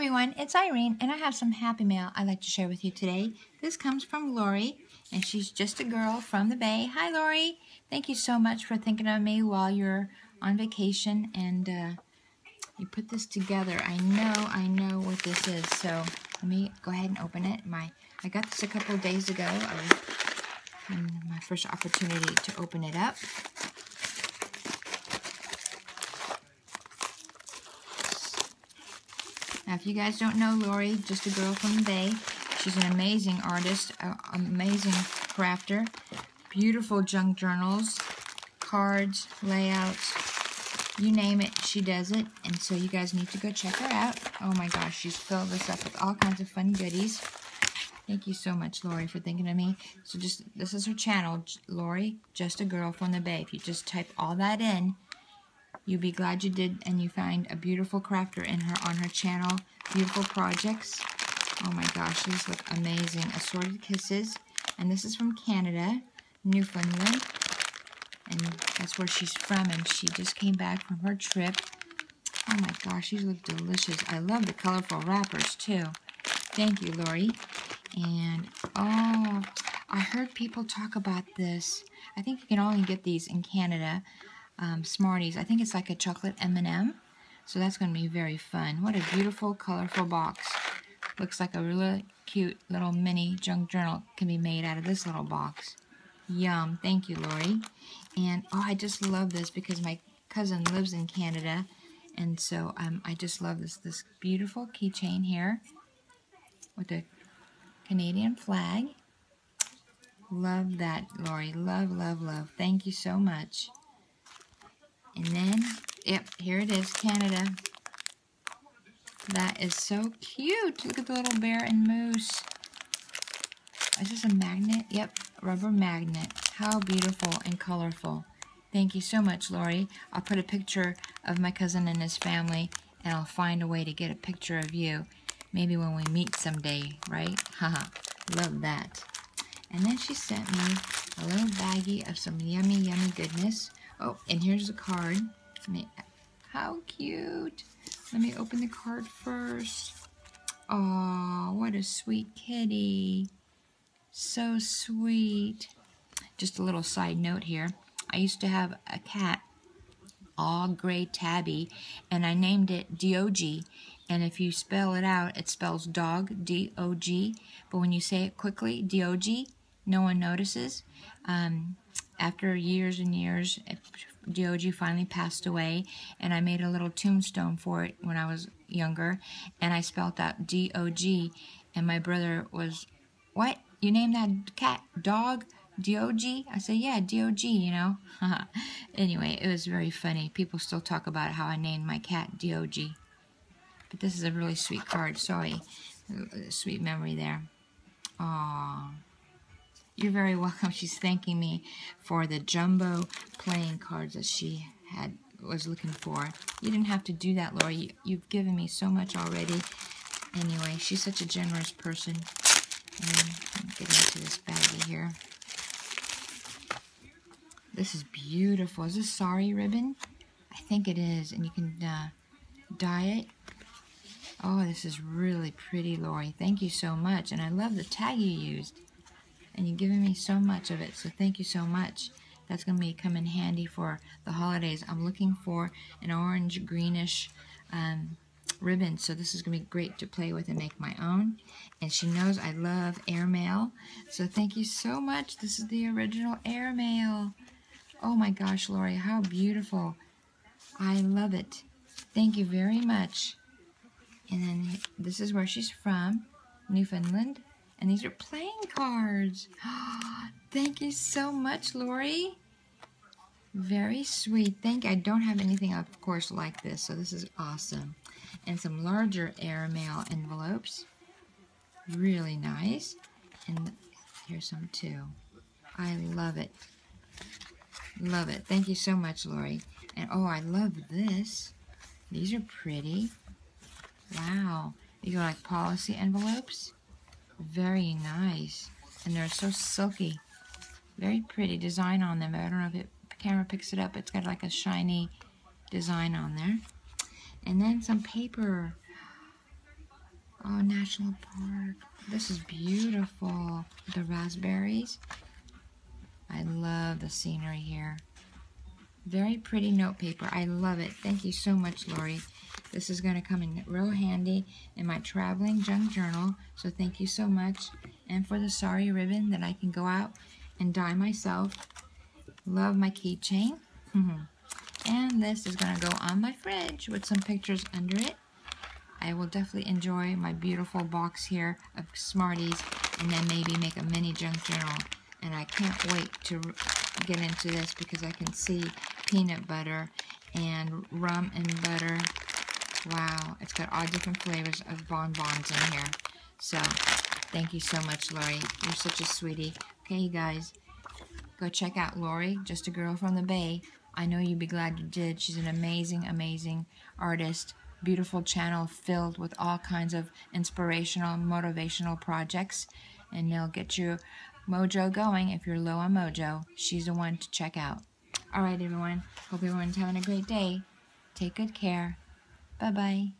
everyone, it's Irina, and I have some happy mail I'd like to share with you today. This comes from Lori, and she's just a girl from the Bay. Hi, Lori. Thank you so much for thinking of me while you're on vacation, and uh, you put this together. I know, I know what this is, so let me go ahead and open it. My, I got this a couple days ago. I was my first opportunity to open it up. Now, if you guys don't know Lori, just a girl from the Bay, she's an amazing artist, amazing crafter, beautiful junk journals, cards, layouts, you name it, she does it. And so you guys need to go check her out. Oh my gosh, she's filled this up with all kinds of fun goodies. Thank you so much, Lori, for thinking of me. So just, this is her channel, Lori, Just a Girl from the Bay. If you just type all that in, You'll be glad you did and you find a beautiful crafter in her on her channel. Beautiful projects. Oh my gosh, these look amazing. Assorted Kisses. And this is from Canada, Newfoundland. And that's where she's from. And she just came back from her trip. Oh my gosh, these look delicious. I love the colorful wrappers too. Thank you, Lori. And, oh, I heard people talk about this. I think you can only get these in Canada um, Smarties. I think it's like a chocolate M&M. So that's going to be very fun. What a beautiful, colorful box. Looks like a really cute little mini junk journal can be made out of this little box. Yum. Thank you, Lori. And, oh, I just love this because my cousin lives in Canada. And so um, I just love this, this beautiful keychain here with the Canadian flag. Love that, Lori. Love, love, love. Thank you so much. And then, yep, here it is, Canada. That is so cute. Look at the little bear and moose. Is this a magnet? Yep, rubber magnet. How beautiful and colorful. Thank you so much, Lori. I'll put a picture of my cousin and his family, and I'll find a way to get a picture of you. Maybe when we meet someday, right? Haha, love that. And then she sent me a little baggie of some yummy, yummy goodness. Oh, and here's a card. Me, how cute. Let me open the card first. Oh, what a sweet kitty. So sweet. Just a little side note here. I used to have a cat, all gray tabby, and I named it D-O-G. And if you spell it out, it spells dog, D-O-G. But when you say it quickly, D-O-G, no one notices. Um, after years and years, eh, Dog finally passed away, and I made a little tombstone for it when I was younger, and I spelled out D-O-G, and my brother was, what? You named that cat dog? D-O-G? I said, yeah, D-O-G, you know? anyway, it was very funny. People still talk about how I named my cat D-O-G. But this is a really sweet card. Sorry. Sweet memory there. Aww. You're very welcome. She's thanking me for the jumbo playing cards that she had was looking for. You didn't have to do that, Lori. You, you've given me so much already. Anyway, she's such a generous person. And get into this baggie here. This is beautiful. Is this sari ribbon? I think it is. And you can uh, dye it. Oh, this is really pretty, Lori. Thank you so much. And I love the tag you used and you've given me so much of it, so thank you so much. That's going to be come in handy for the holidays. I'm looking for an orange greenish um, ribbon, so this is going to be great to play with and make my own. And she knows I love airmail, so thank you so much. This is the original airmail. Oh my gosh, Lori, how beautiful. I love it. Thank you very much. And then this is where she's from, Newfoundland. And these are playing cards. Thank you so much, Lori. Very sweet. Thank you. I don't have anything, of course, like this, so this is awesome. And some larger airmail envelopes. Really nice. And here's some too. I love it. Love it. Thank you so much, Lori. And oh, I love this. These are pretty. Wow. These are like policy envelopes. Very nice. And they're so silky. Very pretty design on them. I don't know if it, the camera picks it up. It's got like a shiny design on there. And then some paper. Oh, National Park. This is beautiful. The raspberries. I love the scenery here. Very pretty note paper. I love it. Thank you so much, Lori. This is going to come in real handy in my traveling junk journal. So thank you so much. And for the sari ribbon that I can go out and dye myself. Love my keychain. and this is going to go on my fridge with some pictures under it. I will definitely enjoy my beautiful box here of Smarties and then maybe make a mini junk journal. And I can't wait to get into this because I can see peanut butter and rum and butter. Wow, it's got all different flavors of bonbons in here. So, thank you so much, Lori. You're such a sweetie. Okay, you guys, go check out Lori, just a girl from the Bay. I know you'd be glad you did. She's an amazing, amazing artist. Beautiful channel filled with all kinds of inspirational, motivational projects. And they'll get your mojo going if you're low on mojo. She's the one to check out. All right, everyone. Hope everyone's having a great day. Take good care. Bye bye.